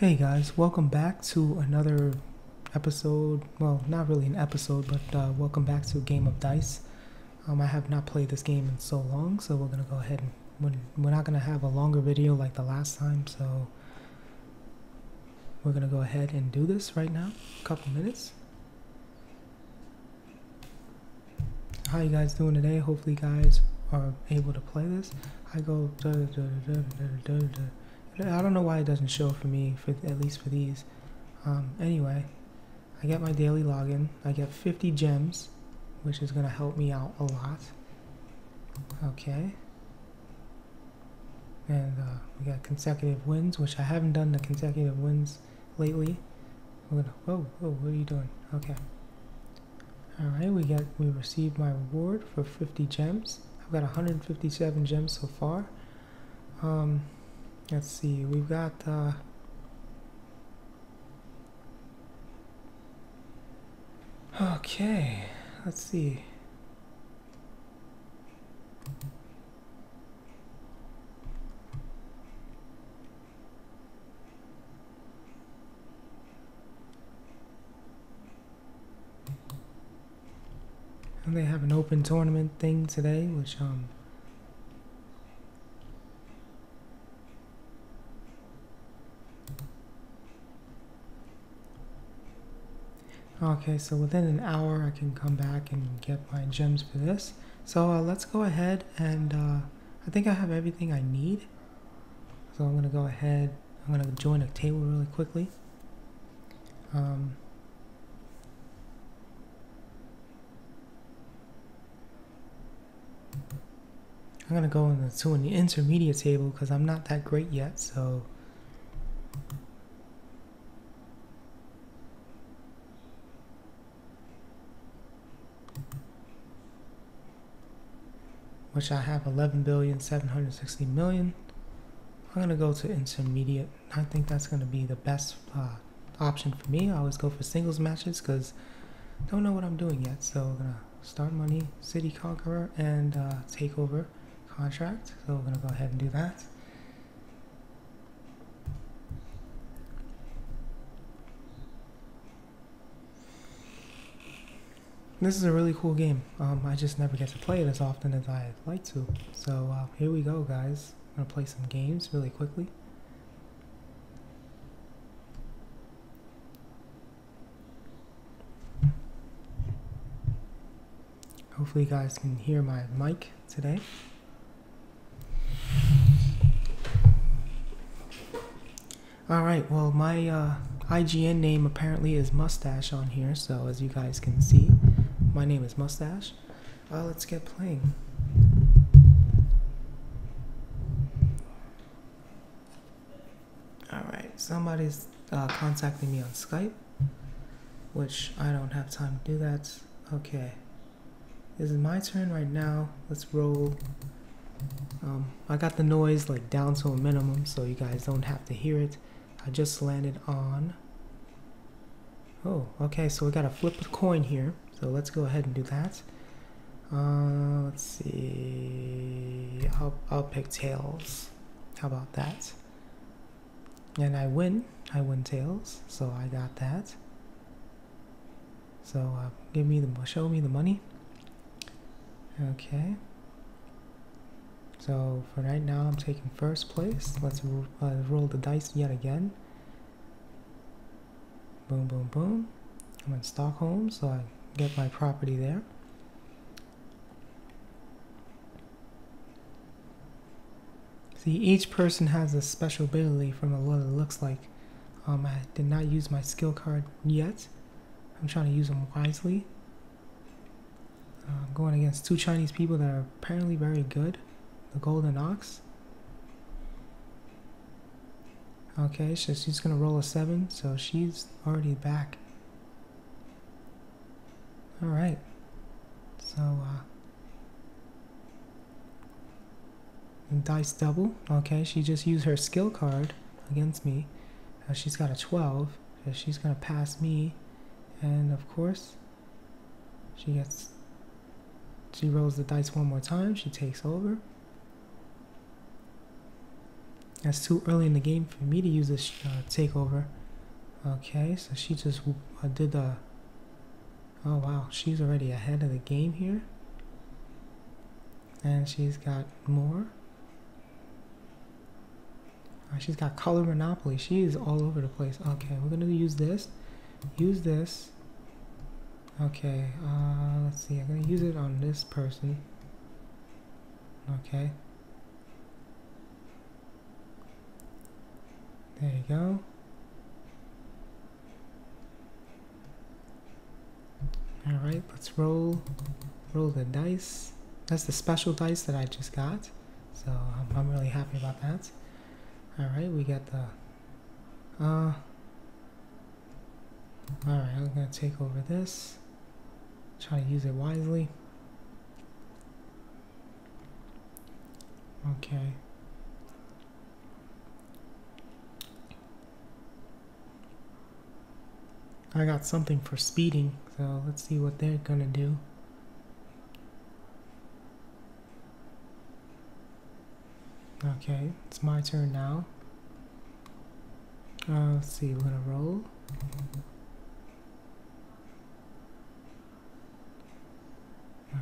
Hey guys, welcome back to another episode. Well, not really an episode, but uh, welcome back to Game of Dice. Um, I have not played this game in so long, so we're gonna go ahead and we're, not gonna have a longer video like the last time, so we're gonna go ahead and do this right now. A couple minutes. How you guys doing today? Hopefully, you guys are able to play this. I go. Da, da, da. I don't know why it doesn't show for me, for at least for these. Um, anyway, I get my daily login. I get 50 gems, which is going to help me out a lot. Okay. And uh, we got consecutive wins, which I haven't done the consecutive wins lately. We're gonna, whoa, whoa, what are you doing? Okay. Alright, we got we received my reward for 50 gems. I've got 157 gems so far. Um, Let's see, we've got uh, Okay, let's see. And they have an open tournament thing today, which um Okay, so within an hour I can come back and get my gems for this. So uh, let's go ahead and uh, I think I have everything I need. So I'm going to go ahead, I'm going to join a table really quickly. Um, I'm going to go into an intermediate table because I'm not that great yet, so which I have 11 billion 760 million. I'm gonna go to intermediate. I think that's gonna be the best uh, option for me. I always go for singles matches because don't know what I'm doing yet. So I'm gonna start money, city conqueror, and uh, takeover contract. So we're gonna go ahead and do that. This is a really cool game. Um, I just never get to play it as often as I'd like to. So uh, here we go, guys. I'm gonna play some games really quickly. Hopefully you guys can hear my mic today. Alright, well my uh, IGN name apparently is Mustache on here, so as you guys can see. My name is Mustache. Uh, let's get playing. Alright, somebody's uh, contacting me on Skype, which I don't have time to do that. Okay. This is my turn right now. Let's roll. Um, I got the noise like down to a minimum so you guys don't have to hear it. I just landed on. Oh, okay, so we got to flip a coin here. So let's go ahead and do that. Uh, let's see. I'll, I'll pick tails. How about that? And I win. I win tails. So I got that. So uh, give me the show me the money. Okay. So for right now, I'm taking first place. Let's uh, roll the dice yet again. Boom, boom, boom. I'm in Stockholm, so I get my property there. See, each person has a special ability from what it looks like. Um, I did not use my skill card yet. I'm trying to use them wisely. Uh, going against two Chinese people that are apparently very good. The Golden Ox. Okay, so she's going to roll a 7, so she's already back. All right. So, uh, dice double. Okay, she just used her skill card against me. Uh, she's got a 12. So she's going to pass me. And of course, she gets. She rolls the dice one more time. She takes over. That's too early in the game for me to use this uh, takeover. Okay, so she just uh, did the... Oh wow, she's already ahead of the game here. And she's got more. Uh, she's got color monopoly. She is all over the place. Okay, we're gonna use this. Use this. Okay, uh, let's see. I'm gonna use it on this person. Okay. There you go. Alright, let's roll roll the dice. That's the special dice that I just got. So I'm, I'm really happy about that. Alright, we got the uh Alright, I'm gonna take over this. Try to use it wisely. Okay. I got something for speeding, so let's see what they're gonna do. Okay, it's my turn now. Uh, let's see, we're gonna roll.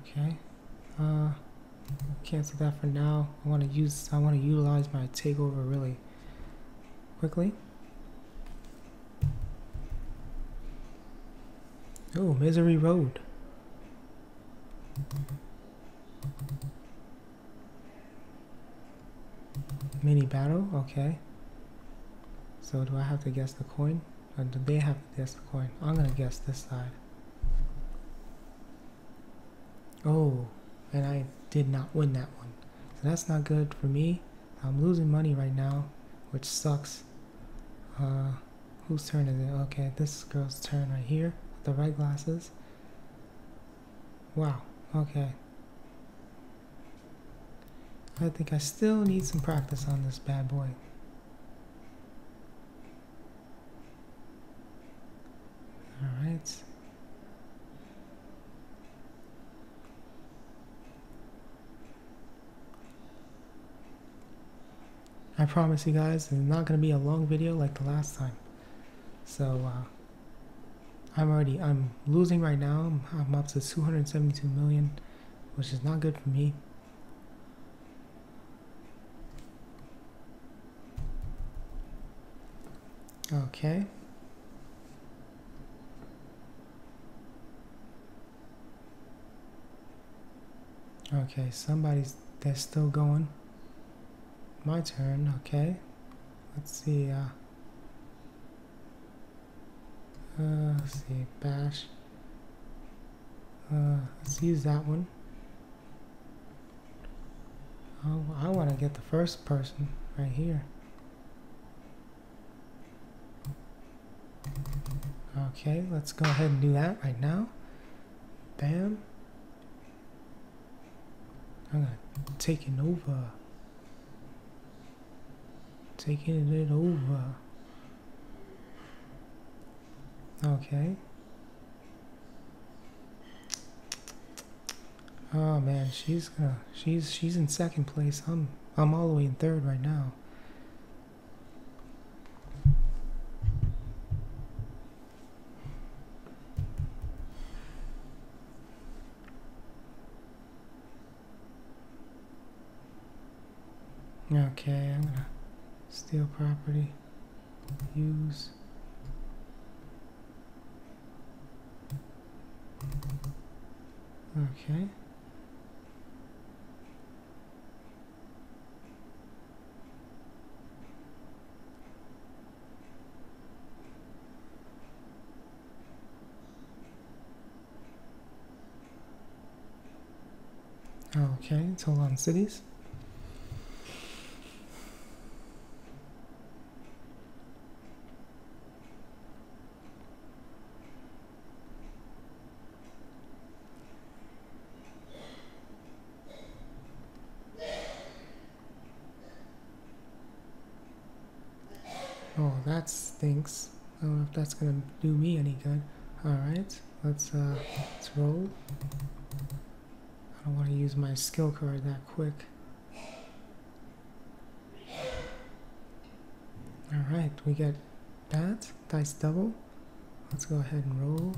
Okay. Uh, cancel that for now. I want to use. I want to utilize my takeover really quickly. Oh, Misery Road. Mini battle, okay. So do I have to guess the coin? Or do they have to guess the coin? I'm gonna guess this side. Oh, and I did not win that one. So that's not good for me. I'm losing money right now, which sucks. Uh, whose turn is it? Okay, this girl's turn right here the right glasses. Wow, okay. I think I still need some practice on this bad boy. Alright. I promise you guys, it's not going to be a long video like the last time. So, uh, I'm already I'm losing right now. I'm, up to 272 million, which is not good for me. Okay. Okay, somebody's they're still going. My turn, okay. Let's see, uh uh, let's see, bash. Uh, let's use that one. Oh, I want to get the first person right here. Okay, let's go ahead and do that right now. Bam. I'm gonna taking over. Taking it over. Okay. Oh man, she's gonna she's she's in second place. I'm I'm all the way in third right now. Okay, I'm gonna steal property. Use Okay. Okay, on cities. Oh, that stinks. I don't know if that's gonna do me any good. Alright, let's uh let's roll. I don't wanna use my skill card that quick. Alright, we get that. Dice double. Let's go ahead and roll.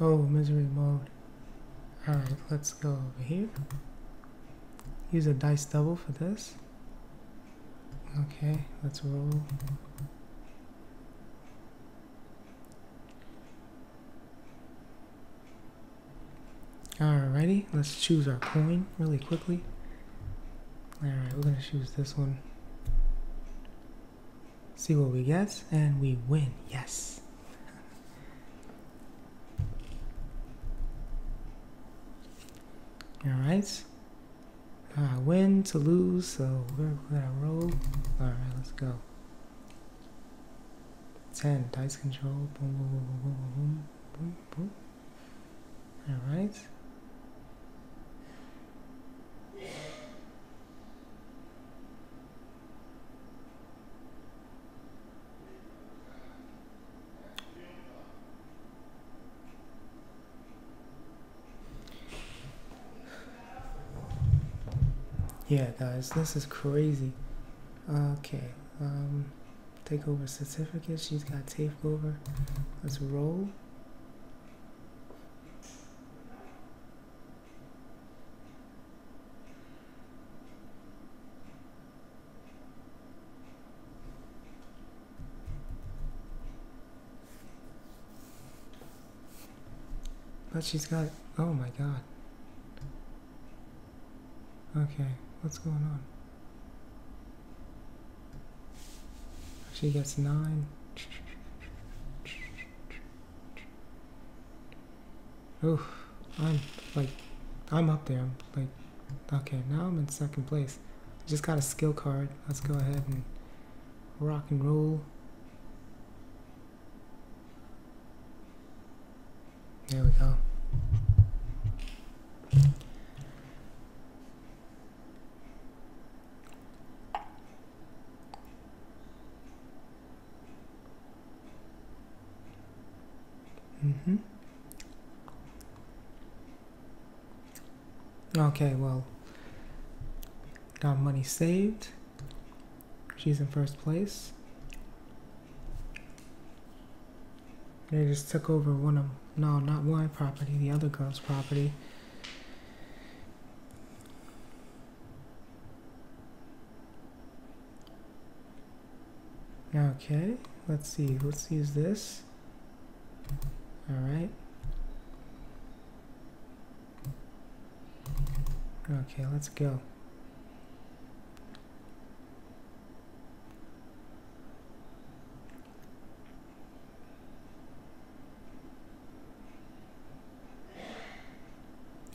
Oh, misery mode. Alright, let's go over here. Use a dice double for this. Okay, let's roll. Alrighty, let's choose our coin really quickly. Alright, we're gonna choose this one. See what we get, and we win. Yes. Alright. Uh, win to lose, so we're gonna roll. Alright, let's go. 10, dice control. Boom, boom, boom, boom, boom, boom, boom. Alright. Yeah, guys, this is crazy. Okay, um, takeover certificate. She's got takeover. Let's roll. But she's got. Oh my god. Okay. What's going on? She gets nine. Oh, I'm like, I'm up there. I'm like, okay, now I'm in second place. Just got a skill card. Let's go ahead and rock and roll. There we go. Mm-hmm. Okay, well, got money saved. She's in first place. They just took over one of, no, not my property, the other girl's property. Okay, let's see, let's use this. Alright. Okay, let's go.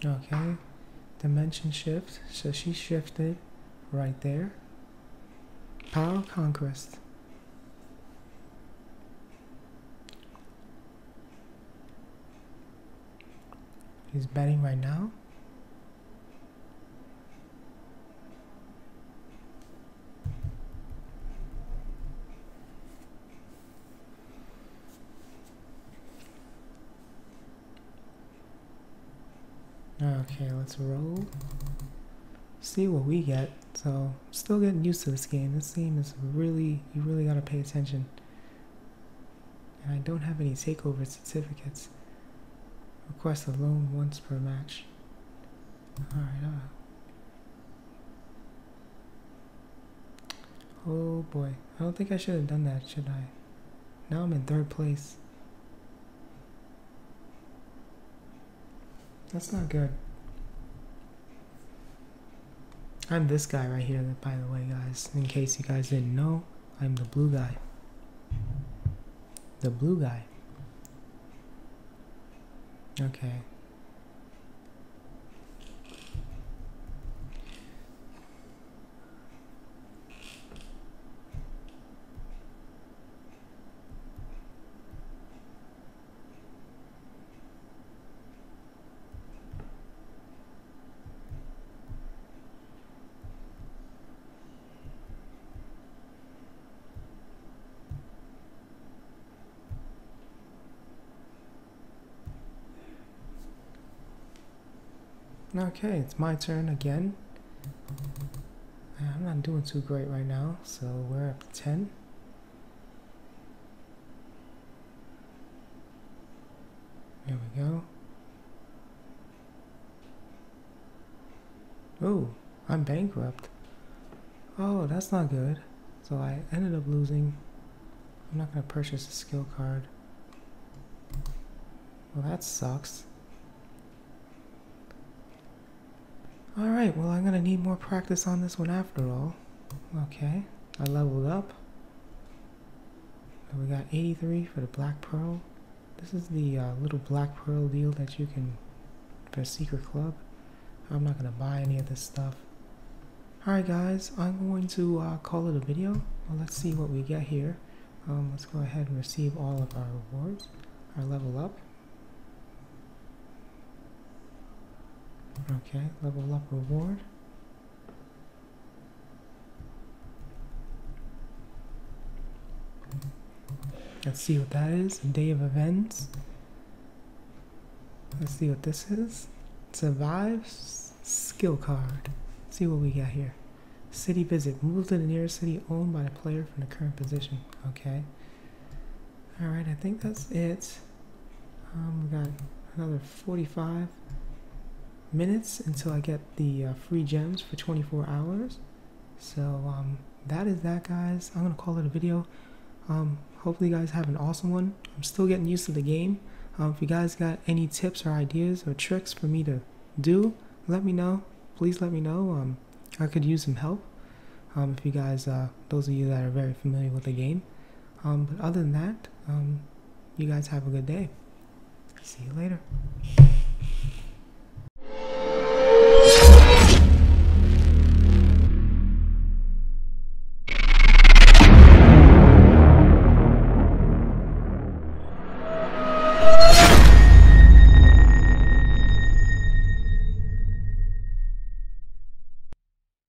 Okay, dimension shift. So she shifted right there. Power conquest. He's betting right now. Okay, let's roll. See what we get. So, still getting used to this game. This game is really, you really gotta pay attention. And I don't have any takeover certificates. Request a loan once per match. Alright, uh. Oh boy. I don't think I should have done that, should I? Now I'm in third place. That's not good. I'm this guy right here, that by the way, guys. In case you guys didn't know, I'm the blue guy. The blue guy. Okay. Okay, it's my turn again. I'm not doing too great right now, so we're up to 10. There we go. Oh, I'm bankrupt. Oh, that's not good. So I ended up losing. I'm not going to purchase a skill card. Well, that sucks. Alright, well, I'm to need more practice on this one after all. Okay, I leveled up. we got 83 for the Black Pearl. This is the uh, little Black Pearl deal that you can for secret club. I'm not to buy any of this stuff. Alright guys, I'm going to uh, call it a video. Well, let's see what we get here. Um, let's go ahead and receive all of our rewards. Our level up. Okay, level up reward. Let's see what that is. Day of events. Let's see what this is. Survives skill card. Let's see what we got here. City visit. Move to the nearest city owned by the player from the current position. Okay. Alright, I think that's it. Um, we got another 45 minutes until I get the uh, free gems for 24 hours. So um, that is that, guys. I'm gonna call it a video. Um, hopefully, you guys have an awesome one. I'm still getting used to the game. Um, if you guys got any tips or ideas or tricks for me to do, let me know. Please let me know. Um, I could use some help. Um, if you guys, uh, those of you that are very familiar with the game. Um, but other than that, you guys have a good day. See you later.